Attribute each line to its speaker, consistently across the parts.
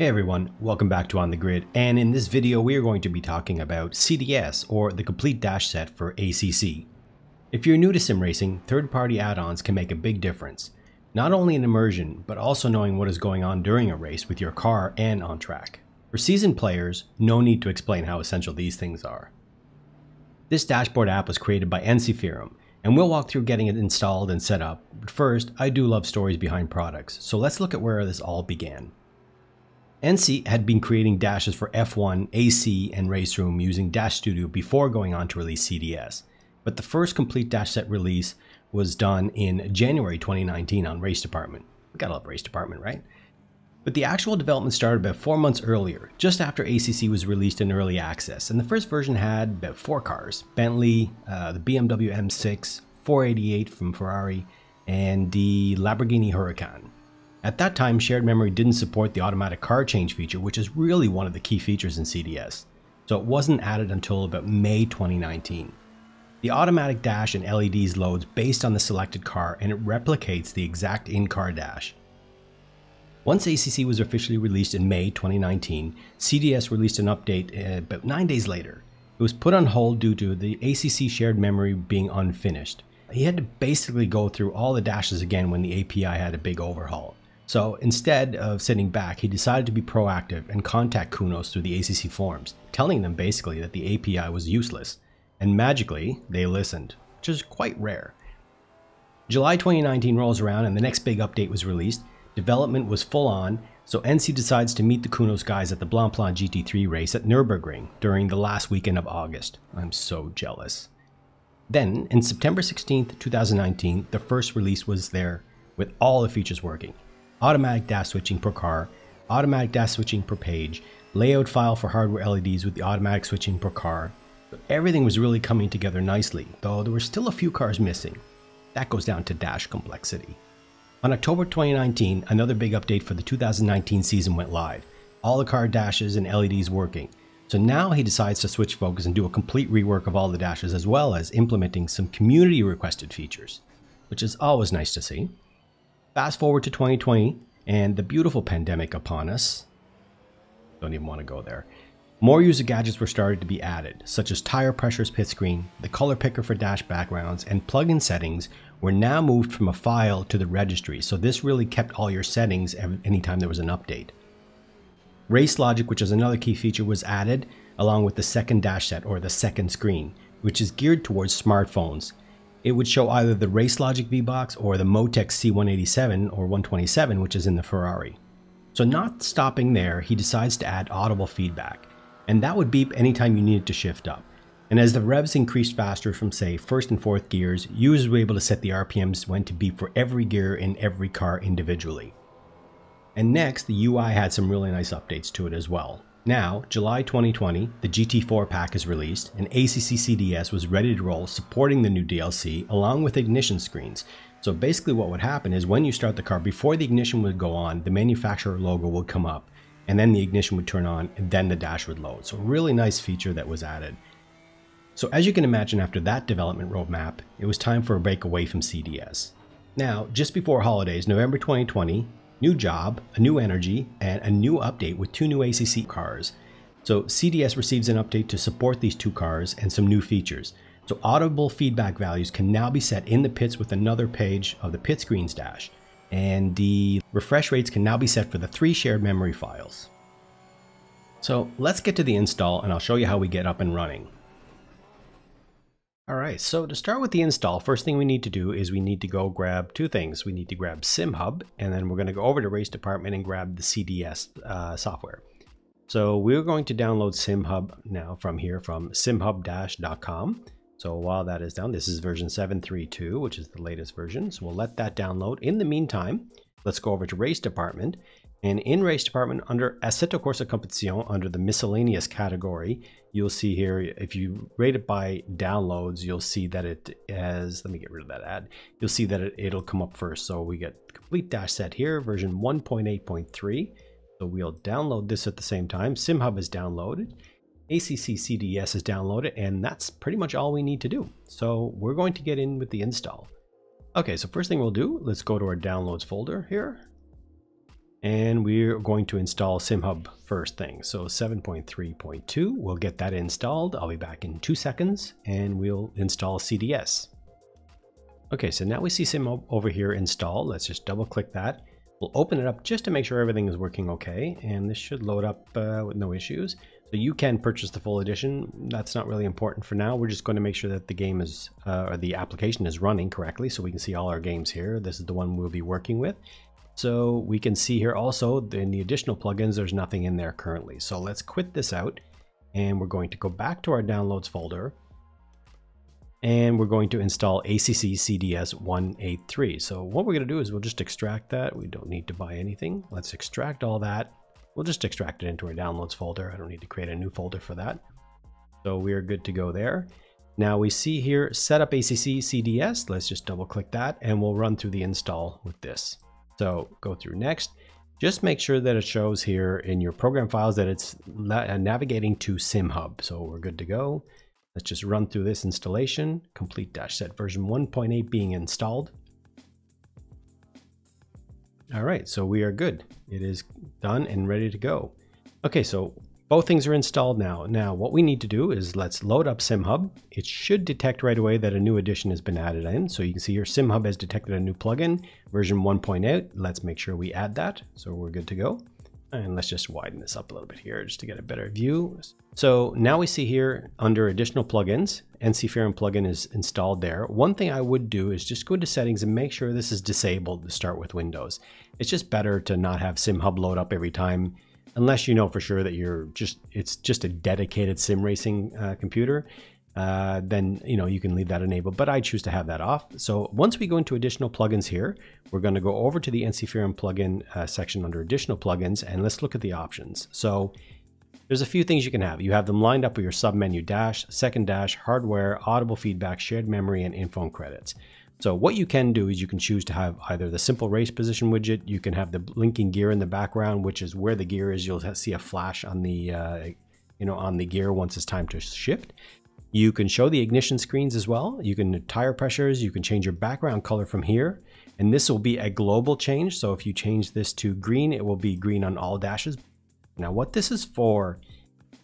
Speaker 1: Hey everyone, welcome back to On the Grid, and in this video we are going to be talking about CDS, or the Complete Dash Set for ACC. If you're new to sim racing, third-party add-ons can make a big difference, not only in immersion, but also knowing what is going on during a race with your car and on track. For seasoned players, no need to explain how essential these things are. This dashboard app was created by NCFerum, and we'll walk through getting it installed and set up, but first, I do love stories behind products, so let's look at where this all began. NC had been creating dashes for F1, AC, and RaceRoom using Dash Studio before going on to release CDS, but the first complete dash set release was done in January 2019 on RaceDepartment. We gotta love RaceDepartment, right? But the actual development started about four months earlier, just after ACC was released in early access, and the first version had about four cars Bentley, uh, the BMW M6, 488 from Ferrari, and the Lamborghini Huracan. At that time, shared memory didn't support the automatic car change feature, which is really one of the key features in CDS, so it wasn't added until about May 2019. The automatic dash and LEDs loads based on the selected car and it replicates the exact in-car dash. Once ACC was officially released in May 2019, CDS released an update uh, about 9 days later. It was put on hold due to the ACC shared memory being unfinished. He had to basically go through all the dashes again when the API had a big overhaul. So instead of sitting back, he decided to be proactive and contact Kunos through the ACC forums, telling them basically that the API was useless. And magically, they listened, which is quite rare. July 2019 rolls around and the next big update was released. Development was full on, so NC decides to meet the Kunos guys at the Blancpain GT3 race at Nürburgring during the last weekend of August. I'm so jealous. Then, in September 16th, 2019, the first release was there with all the features working automatic dash switching per car, automatic dash switching per page, layout file for hardware LEDs with the automatic switching per car. Everything was really coming together nicely, though there were still a few cars missing. That goes down to dash complexity. On October 2019, another big update for the 2019 season went live. All the car dashes and LEDs working. So now he decides to switch focus and do a complete rework of all the dashes as well as implementing some community requested features, which is always nice to see. Fast forward to 2020 and the beautiful pandemic upon us. Don't even want to go there. More user gadgets were started to be added, such as tire pressures pit screen, the color picker for dash backgrounds, and plugin settings were now moved from a file to the registry, so this really kept all your settings anytime there was an update. Race logic, which is another key feature, was added along with the second dash set or the second screen, which is geared towards smartphones it would show either the Race Logic V box or the Motec C187 or 127, which is in the Ferrari. So not stopping there, he decides to add audible feedback, and that would beep anytime you needed to shift up. And as the revs increased faster from say first and fourth gears, users were able to set the RPMs when to beep for every gear in every car individually. And next, the UI had some really nice updates to it as well. Now, July 2020, the GT4 pack is released, and ACC CDS was ready to roll supporting the new DLC along with ignition screens. So basically what would happen is when you start the car, before the ignition would go on, the manufacturer logo would come up, and then the ignition would turn on, and then the dash would load. So really nice feature that was added. So as you can imagine after that development roadmap, it was time for a break away from CDS. Now, just before holidays, November 2020, new job, a new energy, and a new update with two new ACC cars. So CDS receives an update to support these two cars and some new features. So audible feedback values can now be set in the pits with another page of the pit screens dash. And the refresh rates can now be set for the three shared memory files. So let's get to the install and I'll show you how we get up and running. All right, so to start with the install, first thing we need to do is we need to go grab two things. We need to grab SimHub, and then we're going to go over to RaceDepartment and grab the CDS uh, software. So we're going to download SimHub now from here from simhubdash.com. So while that is down, this is version 732, which is the latest version. So we'll let that download. In the meantime, let's go over to RaceDepartment and in race department under Assetto Corsa Competizione, under the miscellaneous category, you'll see here, if you rate it by downloads, you'll see that it has, let me get rid of that ad. You'll see that it, it'll come up first. So we get complete dash set here, version 1.8.3. So we'll download this at the same time. SimHub is downloaded. ACC CDS is downloaded, and that's pretty much all we need to do. So we're going to get in with the install. Okay, so first thing we'll do, let's go to our downloads folder here And we're going to install SimHub first thing. So 7.3.2, we'll get that installed. I'll be back in two seconds and we'll install CDS. Okay, so now we see SimHub over here installed. Let's just double click that. We'll open it up just to make sure everything is working okay. And this should load up uh, with no issues. So you can purchase the full edition. That's not really important for now. We're just going to make sure that the game is, uh, or the application is running correctly so we can see all our games here. This is the one we'll be working with. So we can see here also in the additional plugins, there's nothing in there currently. So let's quit this out and we're going to go back to our downloads folder and we're going to install ACC CDS 183. So what we're going to do is we'll just extract that. We don't need to buy anything. Let's extract all that. We'll just extract it into our downloads folder. I don't need to create a new folder for that. So we're good to go there. Now we see here setup ACC CDS. Let's just double click that and we'll run through the install with this. So go through next. Just make sure that it shows here in your program files that it's uh, navigating to SimHub. So we're good to go. Let's just run through this installation. Complete dash set version 1.8 being installed. All right, so we are good. It is done and ready to go. Okay, so both things are installed now. Now, what we need to do is let's load up SimHub. It should detect right away that a new addition has been added in. So you can see here SimHub has detected a new plugin, version 1.8. Let's make sure we add that. So we're good to go. And let's just widen this up a little bit here just to get a better view. So now we see here under additional plugins, NC plugin is installed there. One thing I would do is just go into settings and make sure this is disabled to start with Windows. It's just better to not have SimHub load up every time unless you know for sure that you're just it's just a dedicated sim racing uh, computer uh, then you know you can leave that enabled. But I choose to have that off. So once we go into additional plugins here we're going to go over to the NC plugin uh, section under additional plugins and let's look at the options. So there's a few things you can have. You have them lined up with your sub menu dash second dash hardware audible feedback shared memory and info credits so what you can do is you can choose to have either the simple race position widget, you can have the blinking gear in the background, which is where the gear is. You'll see a flash on the, uh, you know, on the gear once it's time to shift. You can show the ignition screens as well. You can tire pressures. You can change your background color from here. And this will be a global change. So if you change this to green, it will be green on all dashes. Now what this is for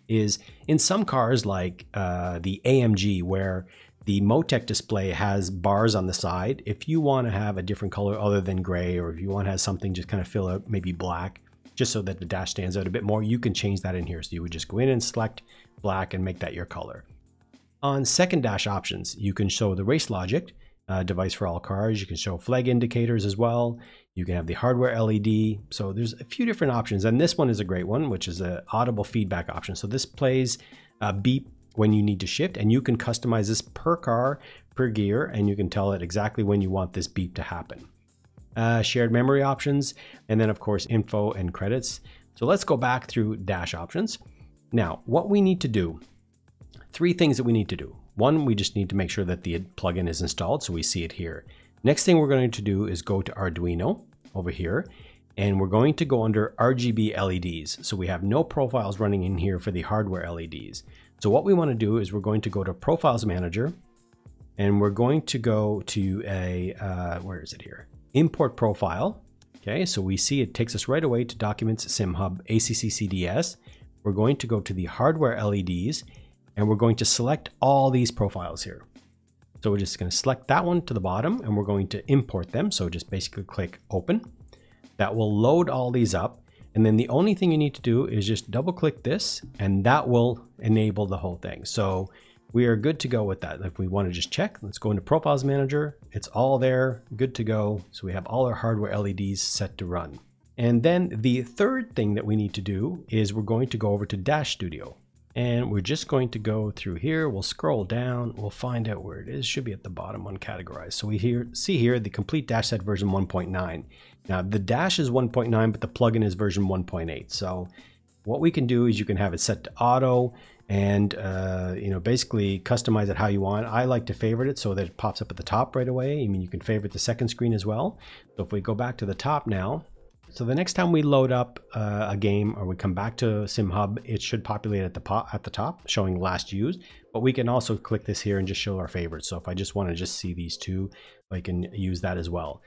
Speaker 1: is in some cars like uh, the AMG where the Motec display has bars on the side. If you want to have a different color other than gray, or if you want to have something just kind of fill out maybe black, just so that the dash stands out a bit more, you can change that in here. So you would just go in and select black and make that your color. On second dash options, you can show the race logic uh, device for all cars. You can show flag indicators as well. You can have the hardware LED. So there's a few different options. And this one is a great one, which is an audible feedback option. So this plays a beep when you need to shift and you can customize this per car, per gear, and you can tell it exactly when you want this beep to happen. Uh, shared memory options, and then of course info and credits. So let's go back through dash options. Now, what we need to do, three things that we need to do. One, we just need to make sure that the plugin is installed, so we see it here. Next thing we're going to do is go to Arduino over here, and we're going to go under RGB LEDs. So we have no profiles running in here for the hardware LEDs. So what we want to do is we're going to go to Profiles Manager and we're going to go to a, uh, where is it here? Import profile. Okay, so we see it takes us right away to Documents SimHub ACC CDS. We're going to go to the hardware LEDs and we're going to select all these profiles here. So we're just going to select that one to the bottom and we're going to import them. So just basically click open. That will load all these up and then the only thing you need to do is just double click this and that will enable the whole thing. So we are good to go with that. If we want to just check, let's go into Profiles Manager. It's all there, good to go. So we have all our hardware LEDs set to run. And then the third thing that we need to do is we're going to go over to Dash Studio. And we're just going to go through here. We'll scroll down. We'll find out where it is. Should be at the bottom uncategorized. So we here see here the complete dash set version 1.9. Now the dash is 1.9, but the plugin is version 1.8. So what we can do is you can have it set to auto and uh, you know basically customize it how you want. I like to favorite it so that it pops up at the top right away. I mean you can favorite the second screen as well. So if we go back to the top now, so the next time we load up uh, a game or we come back to SimHub, it should populate at the at the top showing last used. But we can also click this here and just show our favorites. So if I just want to just see these two, I can use that as well.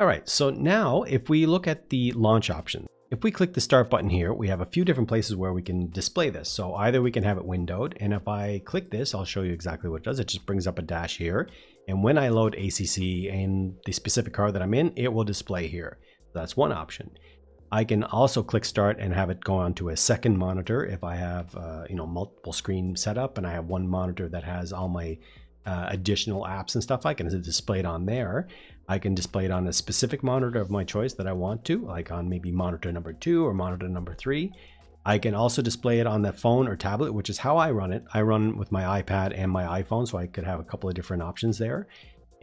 Speaker 1: All right, so now if we look at the launch option, If we click the start button here, we have a few different places where we can display this. So either we can have it windowed, and if I click this, I'll show you exactly what it does. It just brings up a dash here. And when I load ACC in the specific car that I'm in, it will display here. That's one option. I can also click start and have it go on to a second monitor if I have uh, you know multiple screen setup and I have one monitor that has all my uh, additional apps and stuff. I can display it on there. I can display it on a specific monitor of my choice that I want to, like on maybe monitor number two or monitor number three. I can also display it on the phone or tablet, which is how I run it. I run with my iPad and my iPhone, so I could have a couple of different options there.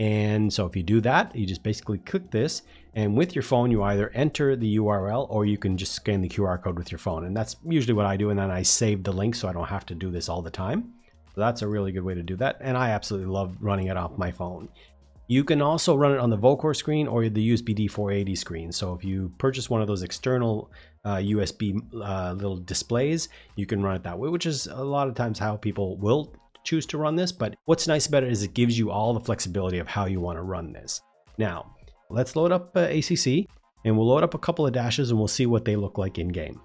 Speaker 1: And so if you do that, you just basically click this and with your phone, you either enter the URL or you can just scan the QR code with your phone. And that's usually what I do. And then I save the link so I don't have to do this all the time. So that's a really good way to do that. And I absolutely love running it off my phone. You can also run it on the VoCore screen or the USB D480 screen. So if you purchase one of those external uh, USB uh, little displays, you can run it that way, which is a lot of times how people will choose to run this. But what's nice about it is it gives you all the flexibility of how you want to run this. Now, let's load up uh, ACC and we'll load up a couple of dashes and we'll see what they look like in game.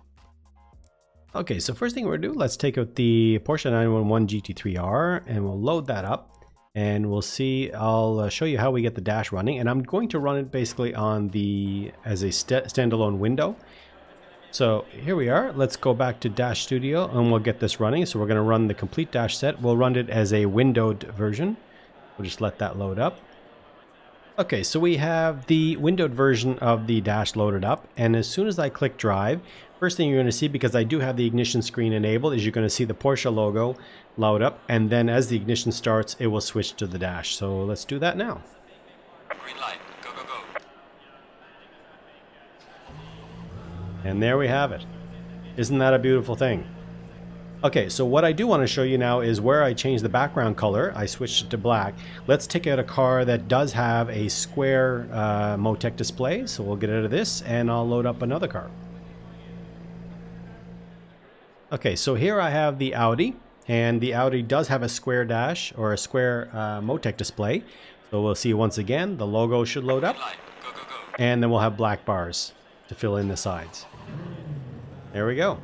Speaker 1: Okay, so first thing we're gonna do, let's take out the Porsche 911 GT3R and we'll load that up and we'll see, I'll uh, show you how we get the dash running and I'm going to run it basically on the, as a st standalone window. So here we are. Let's go back to Dash Studio and we'll get this running. So we're going to run the complete Dash set. We'll run it as a windowed version. We'll just let that load up. Okay, so we have the windowed version of the Dash loaded up. And as soon as I click Drive, first thing you're going to see, because I do have the ignition screen enabled, is you're going to see the Porsche logo load up. And then as the ignition starts, it will switch to the Dash. So let's do that now. And there we have it. Isn't that a beautiful thing? Okay, so what I do want to show you now is where I change the background color. I switched it to black. Let's take out a car that does have a square uh, Motec display. So we'll get out of this and I'll load up another car. Okay, so here I have the Audi and the Audi does have a square dash or a square uh, Motec display. So we'll see once again, the logo should load up and then we'll have black bars to fill in the sides. There we go.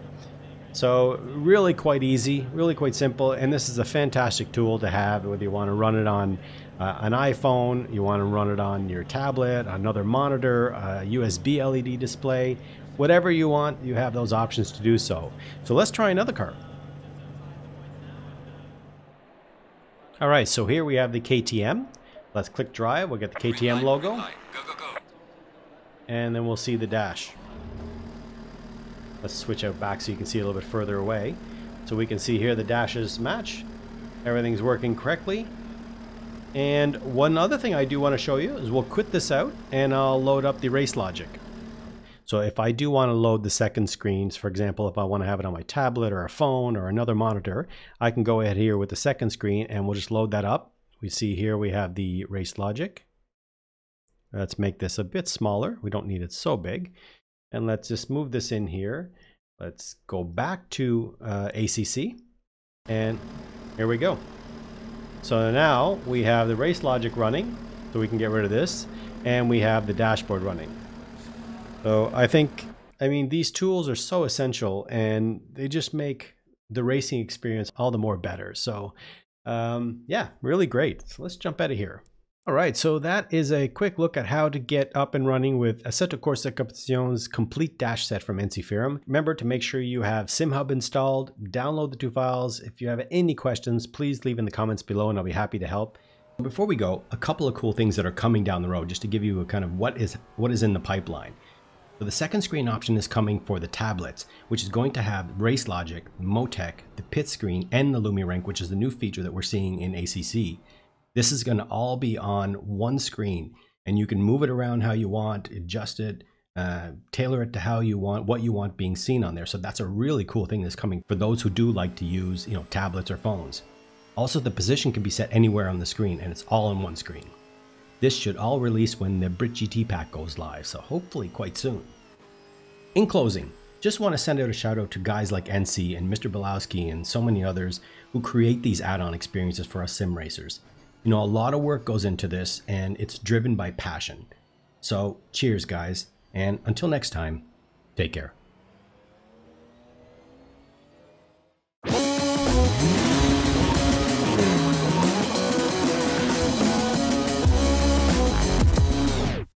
Speaker 1: So really quite easy, really quite simple, and this is a fantastic tool to have whether you want to run it on uh, an iPhone, you want to run it on your tablet, another monitor, a USB LED display, whatever you want, you have those options to do so. So let's try another car. All right, so here we have the KTM. Let's click drive, we'll get the KTM logo. Go, go, go. And then we'll see the dash. Let's switch out back so you can see a little bit further away. So we can see here the dashes match. Everything's working correctly. And one other thing I do want to show you is we'll quit this out and I'll load up the race logic. So if I do want to load the second screens, for example, if I want to have it on my tablet or a phone or another monitor, I can go ahead here with the second screen and we'll just load that up. We see here we have the race logic. Let's make this a bit smaller. We don't need it so big. And let's just move this in here. Let's go back to uh, ACC. And here we go. So now we have the race logic running. So we can get rid of this. And we have the dashboard running. So I think, I mean, these tools are so essential and they just make the racing experience all the more better. So um, yeah, really great. So let's jump out of here. All right, so that is a quick look at how to get up and running with Assetto Corsa Competizione's complete dash set from NC Remember to make sure you have SimHub installed, download the two files. If you have any questions, please leave in the comments below and I'll be happy to help. Before we go, a couple of cool things that are coming down the road just to give you a kind of what is what is in the pipeline. So the second screen option is coming for the tablets, which is going to have Race Logic, Motec, the pit screen, and the LumiRank, which is the new feature that we're seeing in ACC. This is going to all be on one screen and you can move it around how you want, adjust it, uh, tailor it to how you want, what you want being seen on there. So that's a really cool thing that's coming for those who do like to use, you know, tablets or phones. Also, the position can be set anywhere on the screen and it's all on one screen. This should all release when the Brit GT pack goes live, so hopefully quite soon. In closing, just want to send out a shout out to guys like NC and Mr. Belowski and so many others who create these add-on experiences for us sim racers. You know, a lot of work goes into this and it's driven by passion. So, cheers, guys, and until next time, Take care.